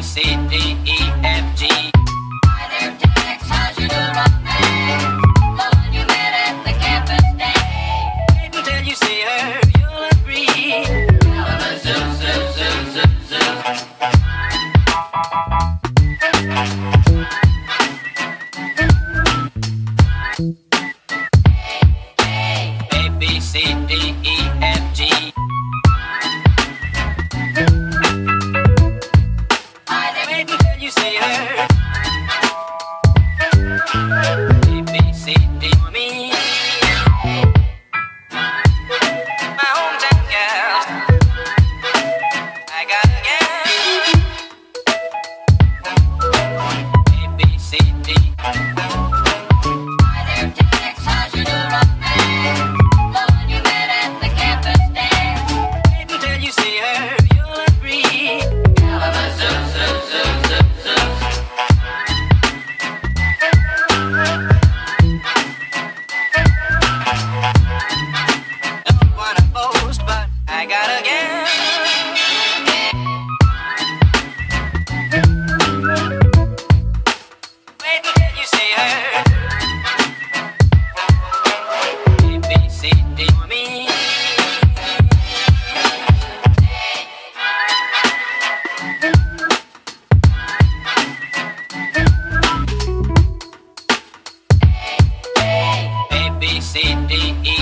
C D C D E.